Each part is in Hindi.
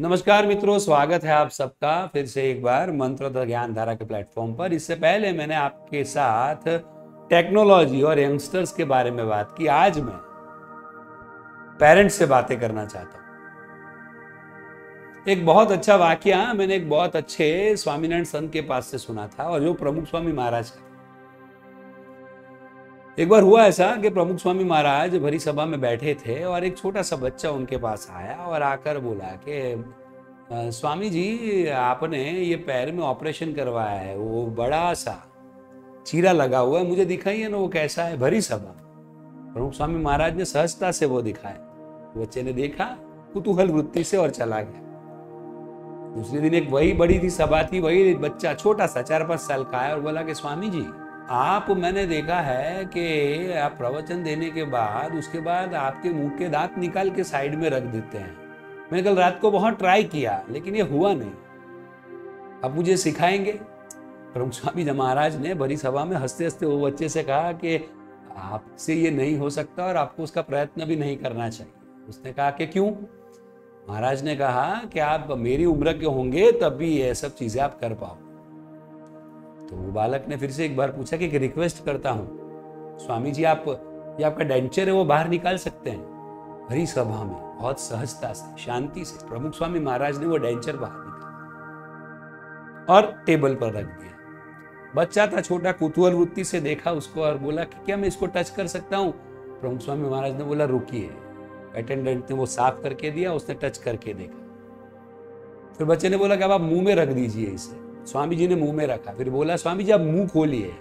नमस्कार मित्रों, स्वागत है आप सबका फिर से एक बार मंत्र ज्ञान धारा के प्लेटफॉर्म पर। इससे पहले मैंने आपके साथ टेक्नोलॉजी और यंगस्टर्स के बारे में बात की। आज मैं पेरेंट्स से बातें करना चाहता हूँ। एक बहुत अच्छा वाक्य मैंने एक बहुत अच्छे स्वामीनारायण संत के पास से सुना था और जो प्रमुख स्वामी महाराज का एक बार हुआ ऐसा कि प्रमुख स्वामी महाराज भरी सभा में बैठे थे और एक छोटा सा बच्चा उनके पास आया और आकर बोला कि स्वामी जी, आपने ये पैर में ऑपरेशन करवाया है, वो बड़ा सा चीरा लगा हुआ है, मुझे दिखाइए ना वो कैसा है, भरी सभा। प्रमुख स्वामी महाराज ने सहजता से वो दिखाया। बच्चे ने देखा, कुतूहल वृत्ति से और चला गया। दूसरे दिन एक वही बड़ी थी सभा थी, वही बच्चा छोटा सा, चार पाँच साल का है, और बोला कि स्वामी जी, आप, मैंने देखा है कि आप प्रवचन देने के बाद, उसके बाद आपके मुँह के दांत निकाल के साइड में रख देते हैं। मैंने कल रात को बहुत ट्राई किया, लेकिन ये हुआ नहीं। अब मुझे सिखाएँगे। प्रमुख स्वामी जी महाराज ने बड़ी सभा में हँसते हँसते वो बच्चे से कहा कि आपसे ये नहीं हो सकता और आपको उसका प्रयत्न भी नहीं करना चाहिए। उसने कहा कि क्यों? महाराज ने कहा कि आप मेरी उम्र के होंगे, तब भी ये सब चीज़ें आप कर पाओ तो वो बालक ने फिर से एक बार पूछा कि एक रिक्वेस्ट करता हूँ। स्वामी जी, आप, ये आपका डेंचर है, वो बाहर निकाल सकते हैं। हरी सभा में। बहुत सहजता से, शांति से। प्रमुख स्वामी महाराज ने वो डेंचर बाहर निकाला और टेबल पर रख दिया। बच्चा था छोटा, कुतूहल वृत्ति से देखा उसको और बोला कि क्या मैं इसको टच कर सकता हूँ? प्रमुख स्वामी महाराज ने बोला, रुकिए। अटेंडेंट ने वो साफ़ करके दिया, उसने टच करके देखा। फिर बच्चे ने बोला कि अब आप मुँह में रख दीजिए इसे। स्वामी जी ने मुँह में रखा। फिर बोला, स्वामी जी, आप मुँह खोलिए।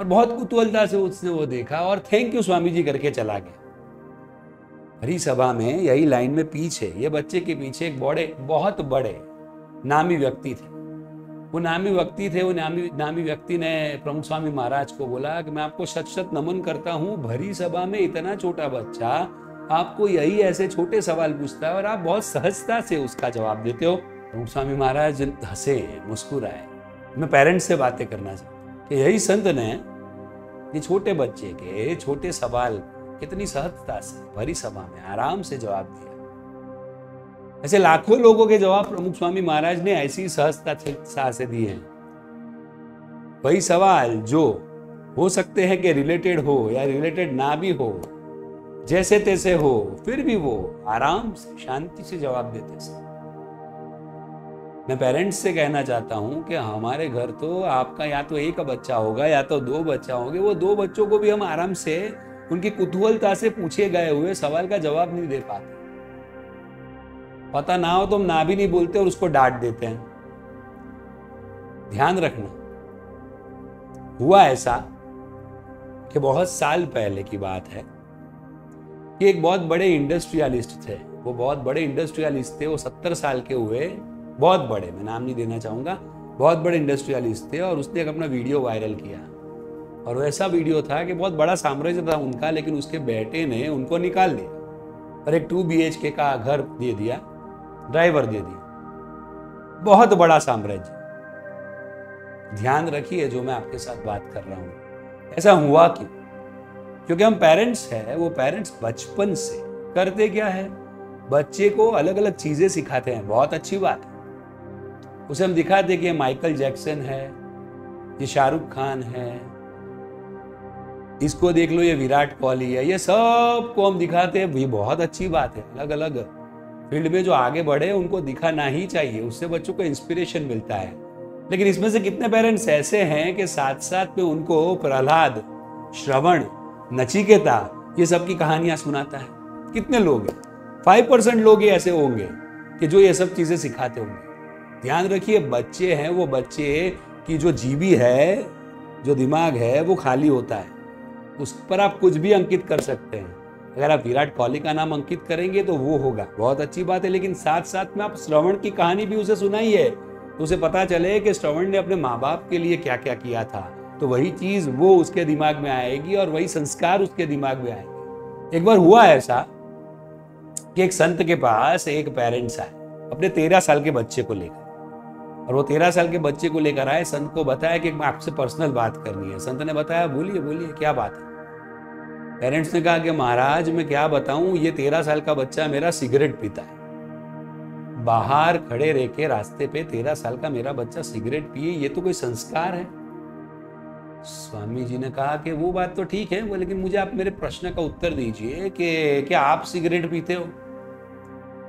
और बहुत कुतूहलता से उसने वो देखा और थैंक यू स्वामी जी करके चला गया। हरी सभा में यही लाइन में पीछे, ये बच्चे के पीछे एक बड़े, बहुत बड़े नामी व्यक्ति थे। वो नामी व्यक्ति थे, वो नामी नामी व्यक्ति ने प्रमुख स्वामी महाराज को बोला कि मैं आपको सच सच नमन करता हूँ भरी सभा में इतना छोटा बच्चा, आपको यही ऐसे छोटे सवाल पूछता है और आप बहुत सहजता से उसका जवाब देते हो। प्रमुख स्वामी महाराज हंसे, मुस्कुराए। मैं पेरेंट्स से बातें करना चाहता कि यही संत ने, ये छोटे बच्चे के छोटे सवाल कितनी सहजता से भरी सभा में आराम से जवाब दिया। ऐसे लाखों लोगों के जवाब प्रमुख स्वामी महाराज ने ऐसी सहजता से दिए हैं। वही सवाल जो हो सकते हैं कि रिलेटेड हो या रिलेटेड ना भी हो, जैसे तैसे हो, फिर भी वो आराम से, शांति से जवाब देते हैं। मैं पेरेंट्स से कहना चाहता हूँ कि हमारे घर तो आपका या तो एक बच्चा होगा या तो दो बच्चा होंगे, वो दो बच्चों को भी हम आराम से उनकी कुतूहलता से पूछे गए हुए सवाल का जवाब नहीं दे पाते। पता ना हो तो हम ना भी नहीं बोलते और उसको डांट देते हैं। ध्यान रखना। हुआ ऐसा कि बहुत साल पहले की बात है कि एक बहुत बड़े इंडस्ट्रियलिस्ट थे। वो बहुत बड़े इंडस्ट्रियलिस्ट थे, वो सत्तर साल के हुए, बहुत बड़े, मैं नाम नहीं देना चाहूँगा, बहुत बड़े इंडस्ट्रियलिस्ट थे और उसने एक अपना वीडियो वायरल किया। और वैसा वीडियो था कि बहुत बड़ा साम्राज्य था उनका, लेकिन उसके बेटे ने उनको निकाल दिया और एक टू बी के घर दे दिया ड्राइवर दे दिया। बहुत बड़ा साम्राज्य। ध्यान रखिए जो मैं आपके साथ बात कर रहा हूँ। ऐसा हुआ क्यों? क्योंकि हम पेरेंट्स हैं, वो पेरेंट्स बचपन से करते क्या है? बच्चे को अलग अलग चीज़ें सिखाते हैं, बहुत अच्छी बात है। उसे हम दिखाते कि माइकल जैक्सन है, ये शाहरुख खान है इसको देख लो, ये विराट कोहली है। ये सबको हम दिखाते हैं। ये बहुत अच्छी बात है अलग अलग फ़ील्ड में जो आगे बढ़े, उनको दिखाना ही चाहिए। उससे बच्चों को इंस्पिरेशन मिलता है। लेकिन इसमें से कितने पेरेंट्स ऐसे हैं कि साथ साथ में उनको प्रहलाद, श्रवण, नचिकेता, ये सब की कहानियाँ सुनाता है। कितने लोग हैं? फाइव परसेंट लोग ही ऐसे होंगे कि जो ये सब चीज़ें सिखाते होंगे। ध्यान रखिए, बच्चे हैं, वो बच्चे की जो जीबी है, जो दिमाग है, वो खाली होता है। उस पर आप कुछ भी अंकित कर सकते हैं। अगर आप विराट कोहली का नाम अंकित करेंगे तो वो होगा। बहुत अच्छी बात है, लेकिन साथ साथ में आप श्रवण की कहानी भी उसे सुनाइए तो उसे पता चले कि श्रवण ने अपने माँ बाप के लिए क्या क्या किया था। तो वही चीज़ वो उसके दिमाग में आएगी और वही संस्कार उसके दिमाग में आएँगे। एक बार हुआ ऐसा कि एक संत के पास एक पेरेंट्स आए, अपने तेरह साल के बच्चे को लेकर। और वो तेरह साल के बच्चे को लेकर आए, संत को बताया कि आपसे पर्सनल बात करनी है। संत ने बताया, बोलिए बोलिए, क्या बात है? पेरेंट्स ने कहा कि, महाराज, मैं क्या बताऊँ? ये तेरह साल का बच्चा मेरा सिगरेट पीता है। बाहर खड़े रह के रास्ते पे तेरह साल का मेरा बच्चा सिगरेट पिए, ये तो कोई संस्कार है? स्वामी जी ने कहा कि, वो बात तो ठीक है, वो लेकिन मुझे आप मेरे प्रश्न का उत्तर दीजिए कि, क्या आप सिगरेट पीते हो?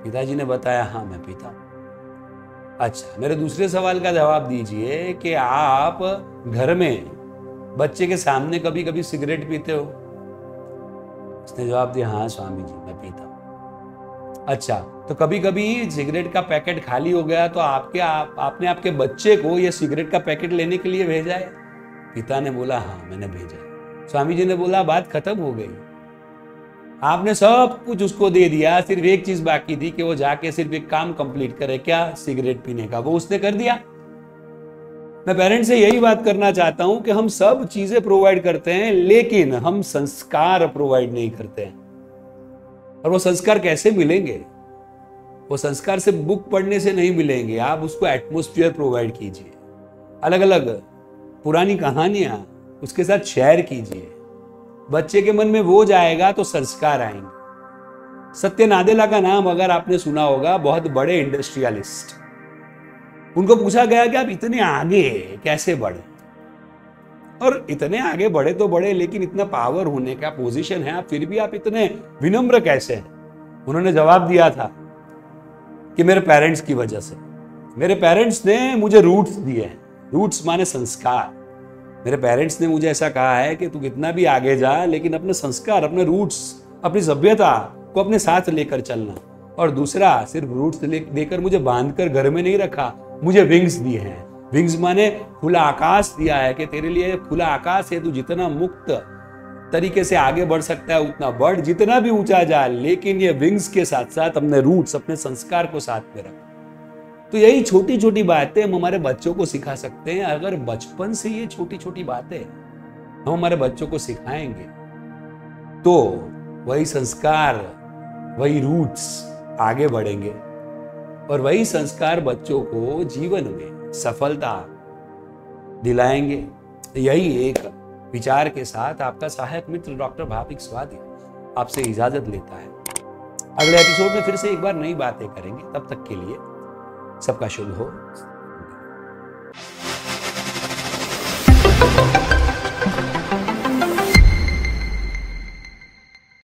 पिताजी ने बताया हाँ मैं पीता हूँ। अच्छा मेरे दूसरे सवाल का जवाब दीजिए कि आप घर में बच्चे के सामने कभी कभी सिगरेट पीते हो? उसने जवाब दिया हाँ स्वामी जी मैं पीता हूँ। अच्छा तो कभी कभी सिगरेट का पैकेट खाली हो गया तो आपके आप, आपने आपके बच्चे को यह सिगरेट का पैकेट लेने के लिए भेजा है? पिता ने बोला हाँ मैंने भेजा स्वामी जी ने बोला बात खत्म हो गई। आपने सब कुछ उसको दे दिया, सिर्फ़ एक चीज़ बाकी थी कि वो जाके सिर्फ़ एक काम कंप्लीट करे, क्या सिगरेट पीने का? वो उसने कर दिया। मैं पेरेंट्स से यही बात करना चाहता हूँ कि हम सब चीज़ें प्रोवाइड करते हैं, लेकिन हम संस्कार प्रोवाइड नहीं करते हैं। और वो संस्कार कैसे मिलेंगे? वो संस्कार से बुक पढ़ने से नहीं मिलेंगे। आप उसको एटमोस्फियर प्रोवाइड कीजिए। अलग अलग पुरानी कहानियाँ उसके साथ शेयर कीजिए। बच्चे के मन में वो जाएगा तो संस्कार आएँगे। सत्य नादेला का नाम अगर आपने सुना होगा, बहुत बड़े इंडस्ट्रियलिस्ट उनको पूछा गया कि आप इतने आगे कैसे बढ़े? और इतने आगे बढ़े तो बढ़े, लेकिन इतना पावर होने का पोजीशन है, आप फिर भी आप इतने विनम्र कैसे हैं? उन्होंने जवाब दिया था कि मेरे पेरेंट्स की वजह से। मेरे पेरेंट्स ने मुझे रूट्स दिए हैं। रूट्स माने संस्कार। मेरे पेरेंट्स ने मुझे ऐसा कहा है कि तू कितना भी आगे जा, लेकिन अपने संस्कार, अपने रूट्स अपनी सभ्यता को अपने साथ लेकर चलना। और दूसरा, सिर्फ़ रूट्स लेकर मुझे बांधकर घर में नहीं रखा, मुझे विंग्स दिए हैं। विंग्स माने खुला आकाश दिया है कि तेरे लिए खुला आकाश है, तू जितना मुक्त तरीके से आगे बढ़ सकता है, उतना बढ़, जितना भी ऊँचा जा, लेकिन ये विंग्स के साथ साथ अपने रूट्स अपने संस्कार को साथ में रख। तो यही छोटी छोटी बातें हम हमारे बच्चों को सिखा सकते हैं। अगर बचपन से ये छोटी छोटी बातें हम हमारे बच्चों को सिखाएँगे तो वही संस्कार, वही रूट्स आगे बढ़ेंगे और वही संस्कार बच्चों को जीवन में सफलता दिलाएँगे। यही एक विचार के साथ आपका सहायक मित्र डॉक्टर भाविक स्वादी आपसे इजाज़त लेता है। अगले एपिसोड में फिर से एक बार नई बातें करेंगे। तब तक के लिए सबका शुभ हो।